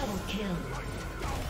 Red